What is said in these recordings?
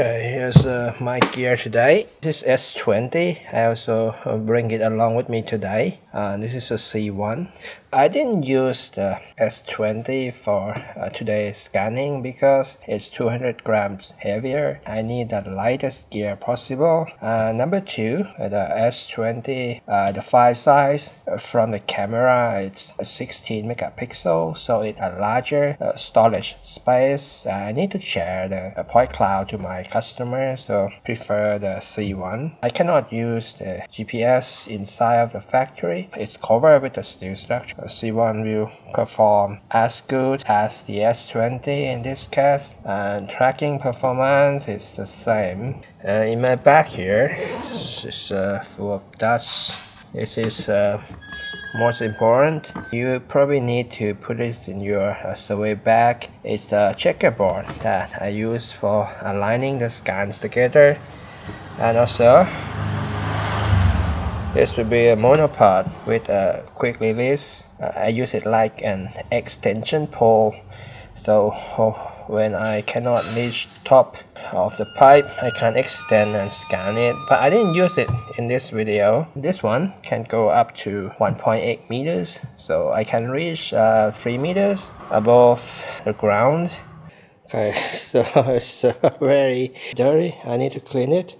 Okay, here's uh, my gear today. This is S20. I also uh, bring it along with me today. Uh, this is a C1. I didn't use the S20 for uh, today's scanning because it's 200 grams heavier. I need the lightest gear possible. Uh, number two, the S20, uh, the file size from the camera, it's 16 megapixel, so it a larger storage space. I need to share the point cloud to my customer, so prefer the C1. I cannot use the GPS inside of the factory. It's covered with the steel structure. The C1 will perform as good as the S20 in this case, and tracking performance is the same. Uh, in my back here, this is uh, full of dust. This is uh, most important, you probably need to put this in your uh, survey bag. It's a checkerboard that I use for aligning the scans together. And also, this will be a monopod with a quick release. Uh, I use it like an extension pole. So oh, when I cannot reach top of the pipe I can extend and scan it. But I didn't use it in this video. This one can go up to 1.8 meters. So I can reach uh, 3 meters above the ground. Okay so it's uh, very dirty. I need to clean it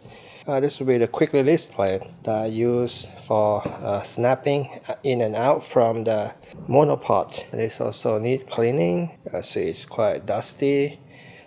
uh, this will be the quick release plate that I use for uh, snapping in and out from the monopod. This also needs cleaning. Uh, see, it's quite dusty.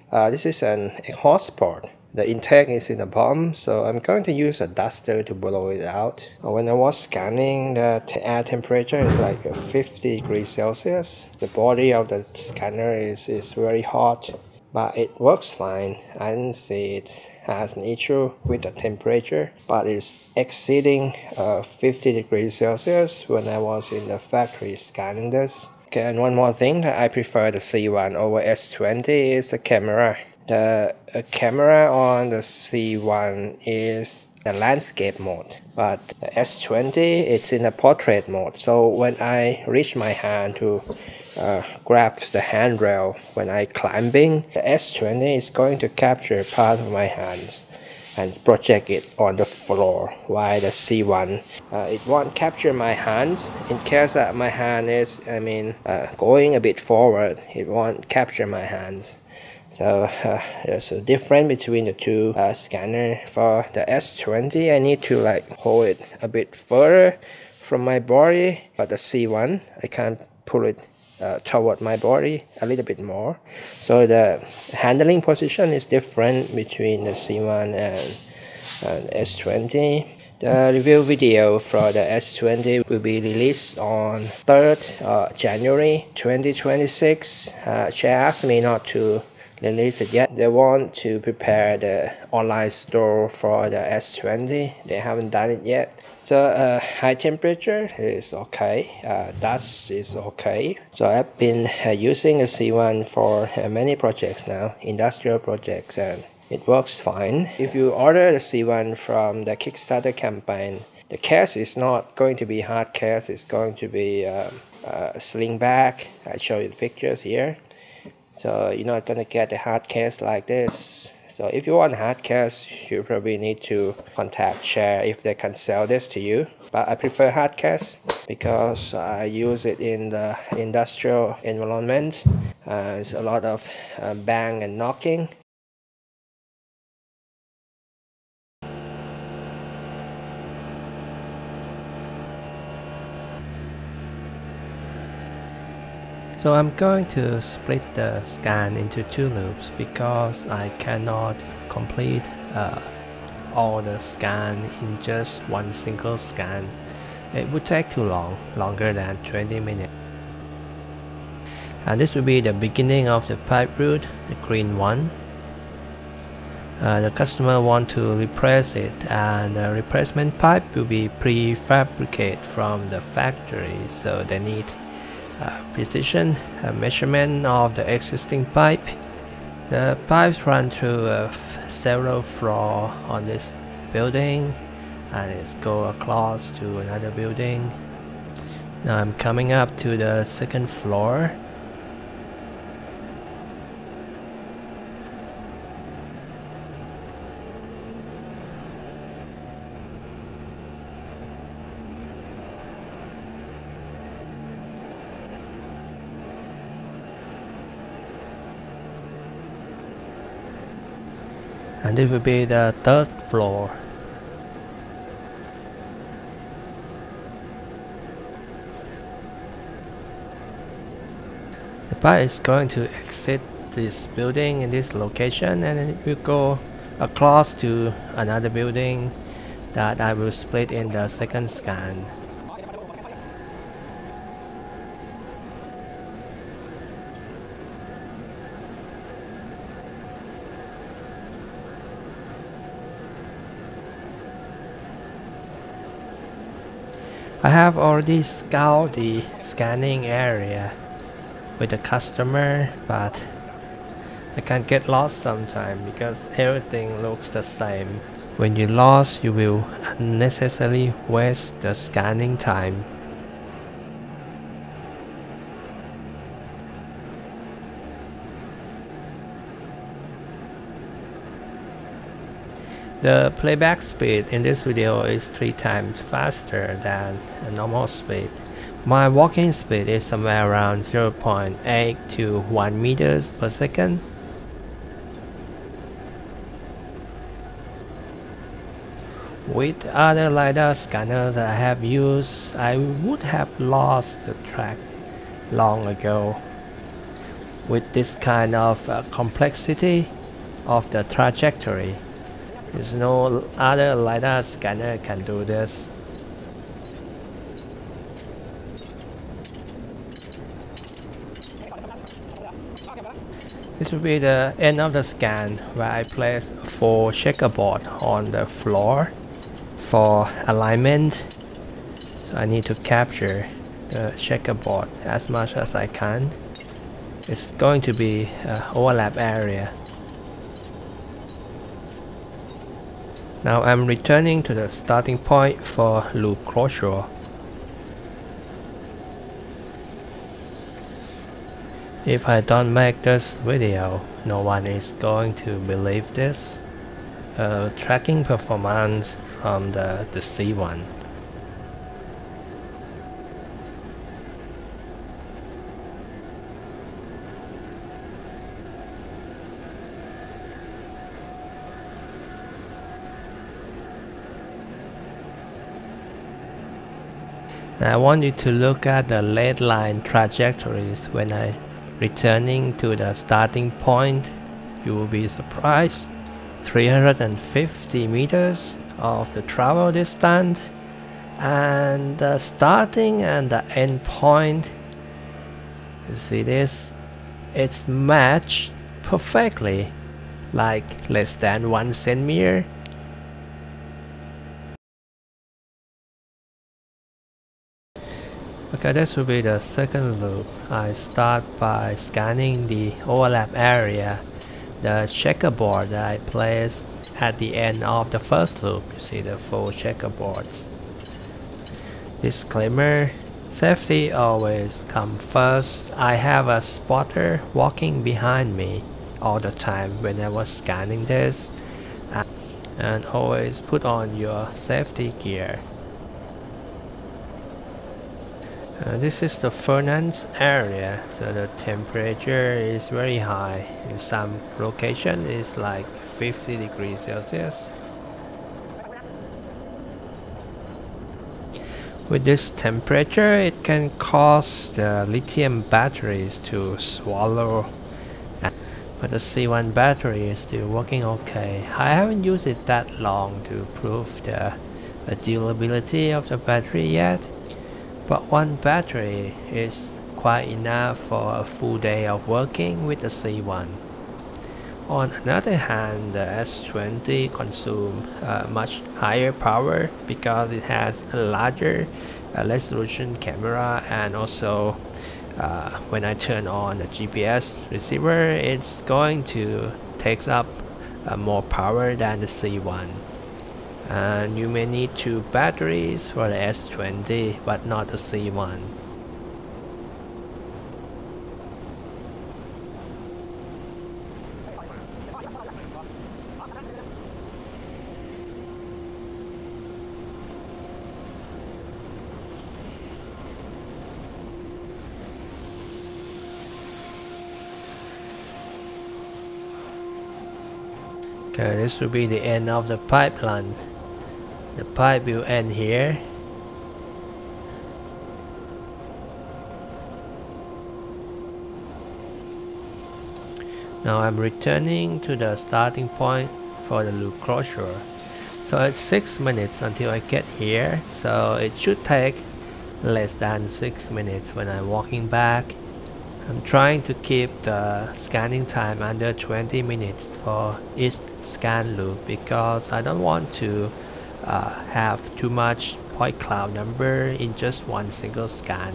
Uh, this is an exhaust port. The intake is in the bottom, so I'm going to use a duster to blow it out. Uh, when I was scanning, the air temperature is like 50 degrees Celsius. The body of the scanner is, is very hot but it works fine. I didn't see it has an issue with the temperature, but it's exceeding uh, 50 degrees Celsius when I was in the factory scanning this. Okay, and one more thing that I prefer the C1 over S20 is the camera. The uh, camera on the C1 is the landscape mode, but the S20 it's in the portrait mode. So when I reach my hand to uh, grab the handrail when I climbing. The S20 is going to capture part of my hands and project it on the floor while the C1 uh, it won't capture my hands. In case that my hand is I mean uh, going a bit forward it won't capture my hands. So uh, there's a difference between the two uh, scanner. For the S20 I need to like hold it a bit further from my body but the C1 I can't pull it uh, toward my body a little bit more. So the handling position is different between the C1 and, and S20. The review video for the S20 will be released on 3rd uh, January 2026. Uh, Share asked me not to release it yet. They want to prepare the online store for the S20. They haven't done it yet. So uh, high temperature is okay, uh, dust is okay. So I've been uh, using a C1 for uh, many projects now, industrial projects, and it works fine. If you order the C1 from the Kickstarter campaign, the case is not going to be hard case, it's going to be um, uh, sling back. I show you the pictures here. So you're not gonna get a hard case like this. So if you want hard case, you probably need to contact Share if they can sell this to you. But I prefer hard case because I use it in the industrial environment. Uh, it's a lot of uh, bang and knocking. So I'm going to split the scan into two loops because I cannot complete uh, all the scan in just one single scan. It would take too long, longer than 20 minutes. And this will be the beginning of the pipe route, the green one. Uh, the customer want to replace it and the replacement pipe will be prefabricated from the factory so they need precision uh, measurement of the existing pipe. The pipes run through uh, several floors on this building and it's go across to another building. Now I'm coming up to the second floor and this will be the third floor. The bike is going to exit this building in this location and it will go across to another building that I will split in the second scan I have already scouted the scanning area with the customer but I can get lost sometimes because everything looks the same. When you lost you will unnecessarily waste the scanning time. The playback speed in this video is 3 times faster than a normal speed. My walking speed is somewhere around 0.8 to 1 meters per second. With other LiDAR scanners that I have used, I would have lost the track long ago. With this kind of uh, complexity of the trajectory, there's no other LiDAR scanner can do this. This will be the end of the scan where I place four checkerboard on the floor for alignment. So I need to capture the checkerboard as much as I can. It's going to be an overlap area. Now I'm returning to the starting point for loop closure. If I don't make this video, no one is going to believe this. Uh, tracking performance from the, the C1. I want you to look at the lead line trajectories when I returning to the starting point. You will be surprised. 350 meters of the travel distance and the starting and the end point. You see this? It's matched perfectly like less than one centimeter Okay, this will be the second loop. I start by scanning the overlap area, the checkerboard that I placed at the end of the first loop. You see the four checkerboards. Disclaimer, safety always come first. I have a spotter walking behind me all the time when I was scanning this. And always put on your safety gear. Uh, this is the furnace area, so the temperature is very high. In some location, it's like 50 degrees Celsius. With this temperature, it can cause the lithium batteries to swallow. But the C1 battery is still working okay. I haven't used it that long to prove the durability of the battery yet but one battery is quite enough for a full day of working with the C1. On another hand, the S20 consumes uh, much higher power because it has a larger uh, resolution camera and also uh, when I turn on the GPS receiver it's going to take up uh, more power than the C1 and you may need two batteries for the S20 but not the C1. Okay, this will be the end of the pipeline. The pipe will end here. Now I'm returning to the starting point for the loop closure. So it's 6 minutes until I get here, so it should take less than 6 minutes when I'm walking back. I'm trying to keep the scanning time under 20 minutes for each scan loop because I don't want to uh, have too much point cloud number in just one single scan.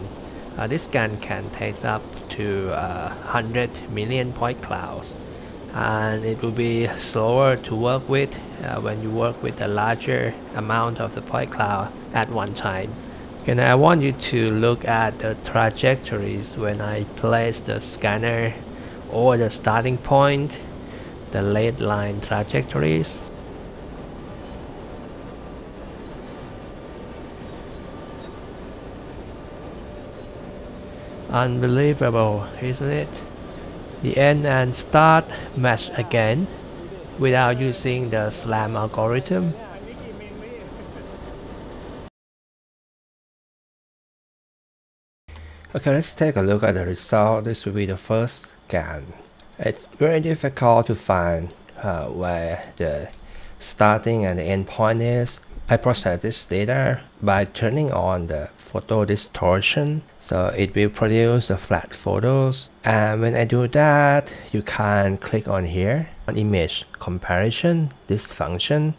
Uh, this scan can take up to uh, 100 million point clouds and it will be slower to work with uh, when you work with a larger amount of the point cloud at one time. And I want you to look at the trajectories when I place the scanner or the starting point, the lead line trajectories. Unbelievable, isn't it? The end and start match again without using the SLAM algorithm. Okay, let's take a look at the result. This will be the first scan. It's very difficult to find uh, where the starting and the end point is. I process this data by turning on the photo distortion. So it will produce the flat photos. And when I do that you can click on here on image comparison this function.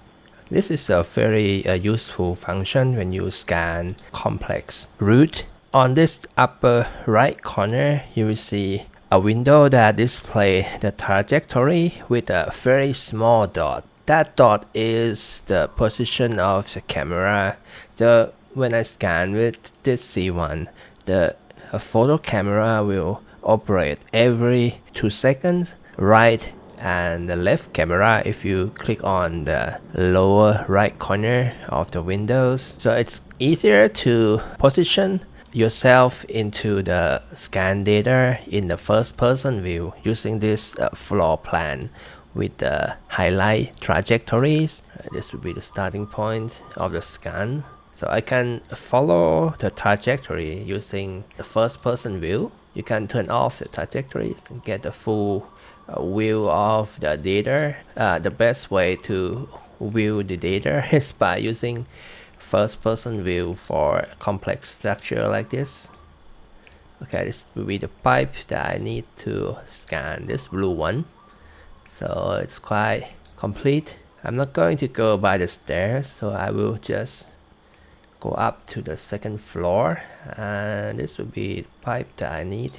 This is a very uh, useful function when you scan complex route. On this upper right corner you will see a window that display the trajectory with a very small dot that dot is the position of the camera. So when I scan with this C1, the photo camera will operate every 2 seconds, right and the left camera if you click on the lower right corner of the windows. So it's easier to position yourself into the scan data in the first person view using this uh, floor plan with the highlight trajectories. This will be the starting point of the scan. So I can follow the trajectory using the first person view. You can turn off the trajectories and get the full uh, view of the data. Uh, the best way to view the data is by using first person view for complex structure like this. Okay, this will be the pipe that I need to scan, this blue one so it's quite complete. I'm not going to go by the stairs so I will just go up to the second floor and this will be the pipe that I need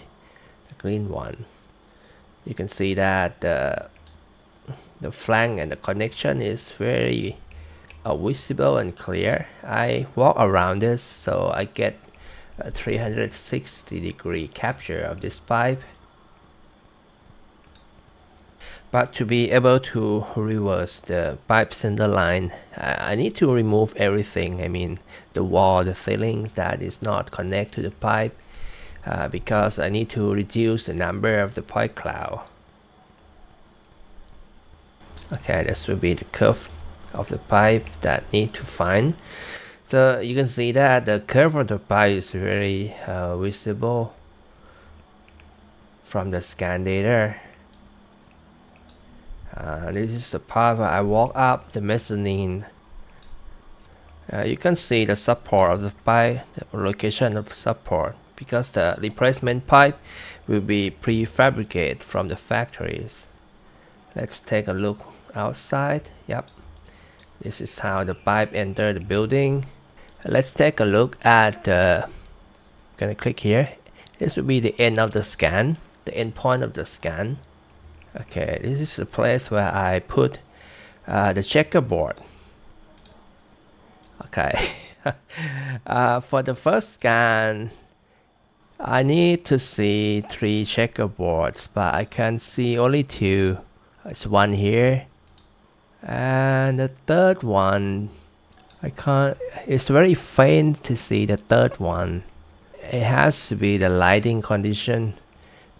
the green one. You can see that the the flange and the connection is very uh, visible and clear. I walk around this so I get a 360 degree capture of this pipe but to be able to reverse the pipe center line, I need to remove everything. I mean, the wall, the fittings that is not connected to the pipe, uh, because I need to reduce the number of the point cloud. Okay, this will be the curve of the pipe that need to find. So you can see that the curve of the pipe is very uh, visible from the scan data. Uh, this is the part where I walk up the mezzanine. Uh, you can see the support of the pipe, the location of the support, because the replacement pipe will be prefabricated from the factories. Let's take a look outside. Yep, this is how the pipe entered the building. Let's take a look at the. Gonna click here. This will be the end of the scan, the end point of the scan. Okay, this is the place where I put uh, the checkerboard. Okay, uh, for the first scan, I need to see three checkerboards, but I can see only two. It's one here, and the third one, I can't. It's very faint to see the third one. It has to be the lighting condition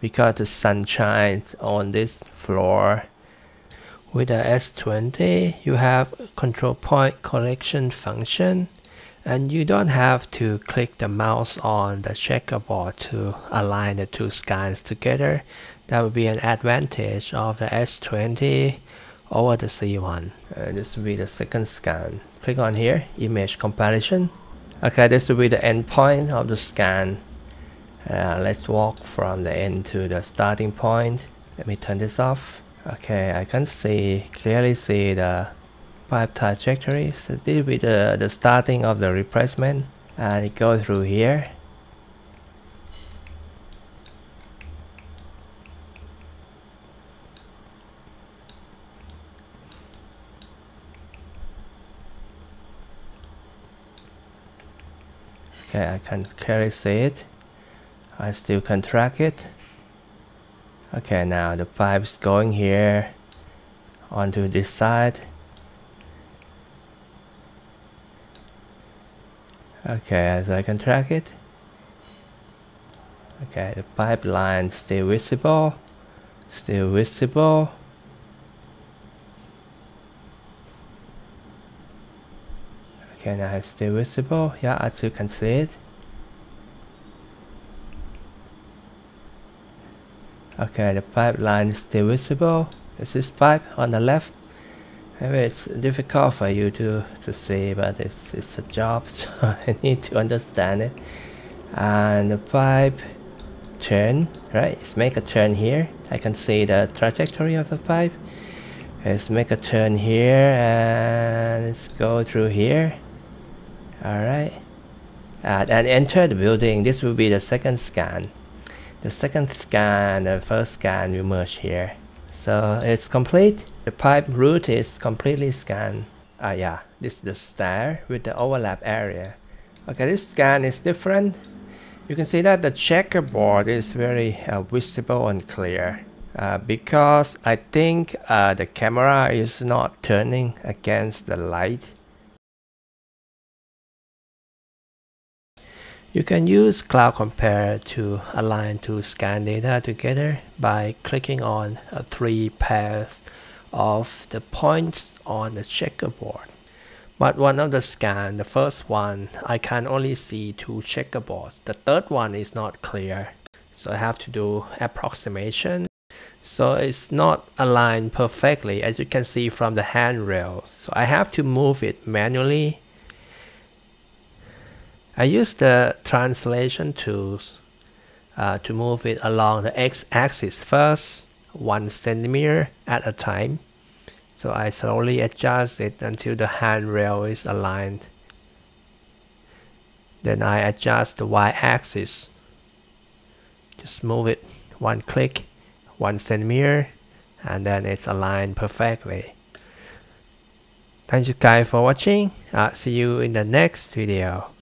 because the sunshine on this floor With the S20, you have control point collection function and you don't have to click the mouse on the checkerboard to align the two scans together. That would be an advantage of the S20 over the C1. And uh, this will be the second scan. Click on here, image comparison. Okay, this will be the endpoint of the scan. Uh, let's walk from the end to the starting point. Let me turn this off. Okay, I can see clearly see the pipe trajectory. So this will be the, the starting of the replacement and it goes through here. Okay, I can clearly see it. I still can track it. Okay, now the pipe's going here onto this side. Okay, as I can track it. Okay, the pipeline still visible, still visible. Okay, now it's still visible. Yeah, as you can see it. Okay, the pipeline is still visible. Is This is pipe on the left. Maybe it's difficult for you to, to see, but it's, it's a job, so I need to understand it. And the pipe turn, right? Let's make a turn here. I can see the trajectory of the pipe. Let's make a turn here and let's go through here. Alright. And enter the building. This will be the second scan the second scan and the first scan will merge here. So it's complete. The pipe route is completely scanned. Ah yeah, this is the stair with the overlap area. Okay, this scan is different. You can see that the checkerboard is very uh, visible and clear. Uh, because I think uh, the camera is not turning against the light You can use Cloud Compare to align two scan data together by clicking on three pairs of the points on the checkerboard. But one of the scan, the first one, I can only see two checkerboards. The third one is not clear. So I have to do approximation. So it's not aligned perfectly as you can see from the handrail. So I have to move it manually I use the translation tools uh, to move it along the x-axis first, one centimeter at a time. So I slowly adjust it until the handrail is aligned. Then I adjust the y-axis. Just move it one click, one centimeter, and then it's aligned perfectly. Thank you guys for watching. Uh, see you in the next video.